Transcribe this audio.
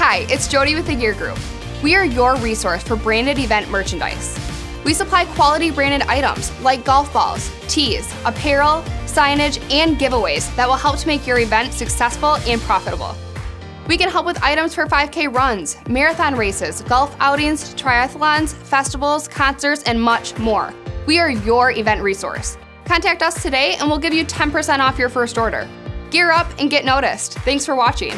Hi, it's Jody with the Gear Group. We are your resource for branded event merchandise. We supply quality branded items like golf balls, tees, apparel, signage, and giveaways that will help to make your event successful and profitable. We can help with items for 5K runs, marathon races, golf outings, triathlons, festivals, concerts, and much more. We are your event resource. Contact us today and we'll give you 10% off your first order. Gear up and get noticed. Thanks for watching.